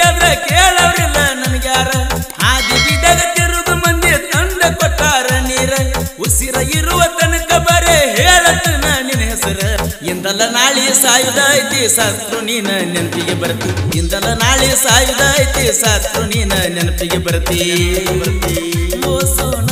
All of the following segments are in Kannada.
ಆದ್ರ ಕೇಳವ್ರಿಲ್ಲ ನನ್ಗ್ಯಾರ. ಹಾದಿ ಬಿದಾಗ ತಿರುಗು ಮಂದಿ ತಂದ ಕೊಟ್ಟಾರ ನೀರ. ಉಸಿರ ಇರುವ ತನಕ ಬರೇ ಹೇಳತನ ನಿನ್ನ ಹೆಸರ. ಇಂದಲ್ಲ ನಾಳೆ ಸಾಯುದ ಐತಿ ಸಾತ್ರು ನೀನ ನೆನಪಿಗೆ ಬರ್ತಿ. ಇಂದಲ್ಲ ನಾಳೆ ಸಾಯುದ ಐತಿ ಸಾತ್ರು ನೀನ ನೆನಪಿಗೆ ಬರ್ತಿ. ಓ ಸೋನಾ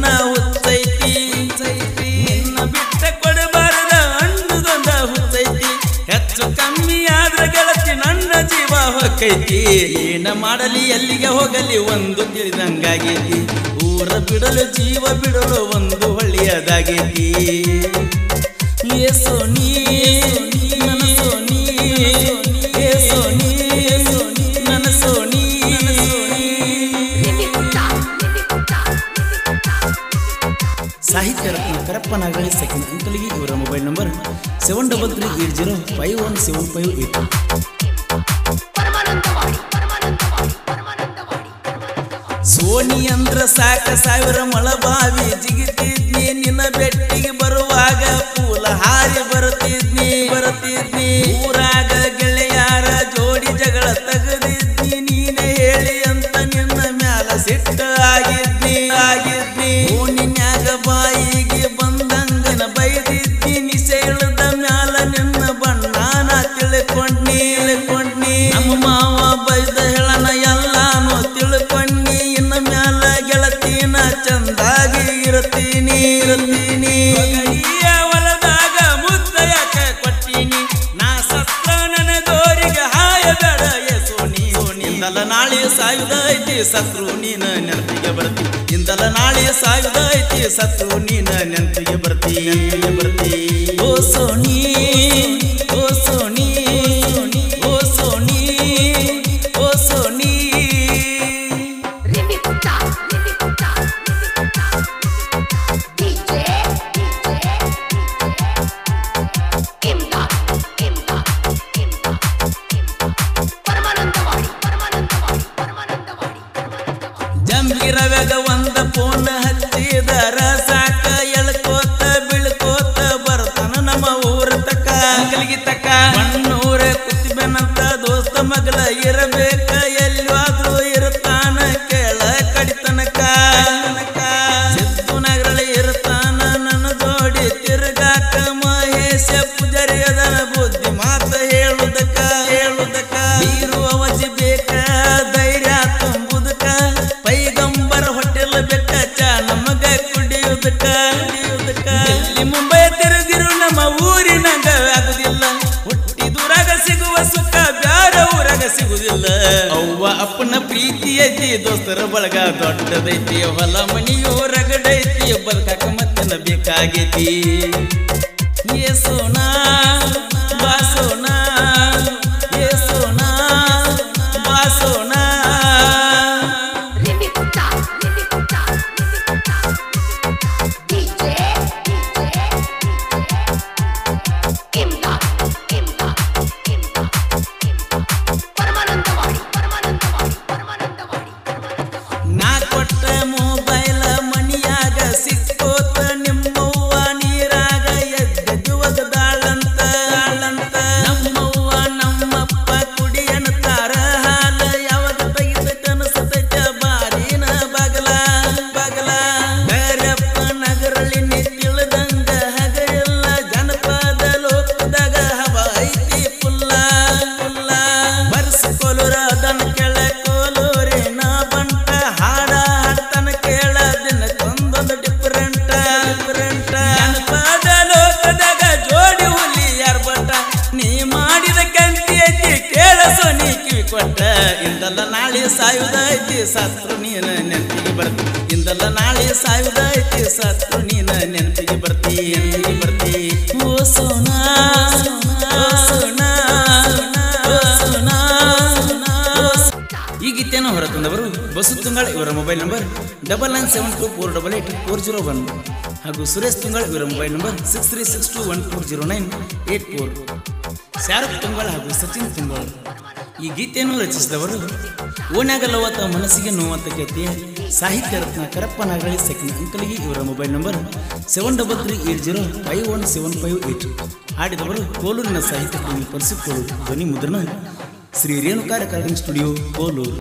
ಹೊಕ್ಕೈತಿ ಏನ ಮಾಡಲಿ, ಎಲ್ಲಿಗೆ ಹೋಗಲಿ, ಒಂದು ತಿಳಿದಂಗಾಗೈತಿ. ಊರ ಬಿಡಲು ಜೀವ ಬಿಡಲು ಒಂದು ಹೊಳ್ಳಿಯದಾಗೈತಿ. ಸೋನಿ ಸಾಹಿತ್ಯ ರತ್ನ ಕರಪ್ಪ ನಾಗಳಿ ಸೆಕೆಂಡ್ ಅಂಕಲಿಗೆ ಇವರ mobile number seven double three eight zero five one seven five eight Sony ಅಂದ್ರ ಸಾಕ ಸಾವಿರ ಮಳಬಾವಿ. ಜಿಗಿತಿದ್ನಿ, ನಿನ್ನ ಬೆಟ್ಟಿಗೆ ಬರುವಾಗ ಪೂಲ ಹಾರಿ ಬರುತ್ತಿದ್ನಿ. ಬರುತ್ತಿದ್ನಿ. ಊರಾಗ ಗೆಳೆಯಾರ ಜೋಡಿ ಜಗಳ ತಗದಿದ್ನಿ. ನೀನೆ ಹೇಳಿ ಅಂತ ನಿನ್ನ ಮ್ಯಾಲ ಸಿಟ್ಟ ಸತ್ರು ನೀನ ನೆನಪಿಗೆ ಬರ್ತಿ. ಇಂದಲ ನಾಳೆ ಸಾಯುದೈತಿ ಸತ್ರು ನೀನ ನೆನಪಿಗೆ ಬರ್ತಿ. ಬರ್ತಿ ಓ ಸೋನಿ ತಕ ಮಣ್ಣೂರ ಕುತ್ತಿಬೆನಂತ ದೋಸ್ತ ಮಗಲ ಇರಬೇಕ ಎಲ್ವಾದ್ರೂ ಇರುತ್ತಾನ ಕೇಳ ಕಡಿತನಕ. ಇರ್ತಾನ ನನ್ನ ಜೋಡಿ ಮಹೇಶ ಬುದ್ಧಿ ಮಾತ ಹೇಳುದಕ್ಕ ಹೇಳುದಕ್ಕ ಇರುವ ಬೇಕ, ಧೈರ್ಯ ತುಂಬುದಕ್ಕ ಪೈಗಂಬರ ಕುಡಿಯುದಕ್ಕ ಇಲ್ಲಿ ಮುಂಬೈ ಊರಾಗ ಸಿಗುದಿಲ್ಲ ಅವ್ವ ಅಪ್ಪನ ಪ್ರೀತಿ ಐತಿ, ದೋಸ್ತರ ಬಳಗ ದೊಡ್ಡದೈತಿ, ಹೊಲ ಮನಿಯೋ ರಗಡೈತಿ ಬದುಕಕ್ಕ ಮತ್ತನ ಬೇಕಾಗೈತಿ. ಏ ಸೋನಾ ನಾಳೆ ಸಾಯುದೈತಿ ಸತ್ರು ನೀನ ನೆನಪಿಗೆ ಬರ್ತಿ. ಇಂದಲ್ಲ ನಾಳೆ ಸಾಯುದೈತಿ ಸತ್ರು ನೀನ ನೆನಪಿಗೆ ಬರ್ತಿ ನೆನಪಿಗೆ ಬರ್ತಿ. ಓ ಸೋನಾ ಸೋನಾ ಹೊರತಂದವರು ಬಸು ತುಂಗಾಳ್ ಇವರ mobile number double nine seven two four double eight four zero one ಹಾಗೂ ಸುರೇಶ್ ತುಂಗಾಳ್ ಇವರ mobile number six three six two one four zero nine eight four. Shahrukh Tungal ಹಾಗೂ ಸಚಿನ್ ತುಂಗಾಳ್. ಈ ಗೀತೆಯನ್ನು ರಚಿಸಿದವರು ಓಣ್ಯಾಗಲ್ಲವತ್ತ ಮನಸ್ಸಿಗೆ ನೋವಂತ ಕೇಳ್ತಿ ಸಾಹಿತ್ಯ ರತ್ನ ಕರಪ್ಪ ನಾಗಳಿ ಸೆಕೆಂಡ್ ಅಂಕಲಿಗೆ. ಇವರ mobile number seven double three eight zero five one seven five eight. ಹಾಡಿದವರು ಕೋಲೂರಿನ ಸಾಹಿತ್ಯ ಪ್ರೇಮಿ ಪರಿಸಿಕೊಳ್ಳು ಧ್ವನಿ ಮುದ್ರಣ ಶ್ರೀ ರೇಣುಕಾರ ಕಾರ್ಯಕ್ರಮ ಸ್ಟುಡಿಯೋ ಕೋಲೂರು.